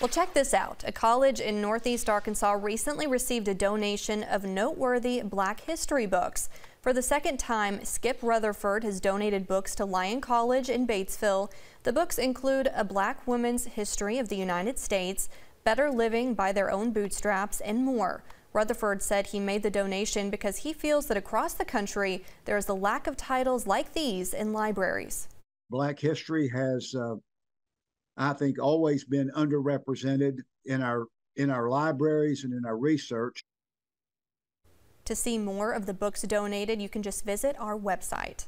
Well, check this out. A college in Northeast Arkansas recently received a donation of noteworthy Black history books. For the second time, Skip Rutherford has donated books to Lyon College in Batesville. The books include A Black Woman's History of the United States, Better Living by Their Own Bootstraps, and more. Rutherford said he made the donation because he feels that across the country there is a lack of titles like these in libraries. Black history has uh, I think always been underrepresented in our in our libraries and in our research. To see more of the books donated, you can just visit our website.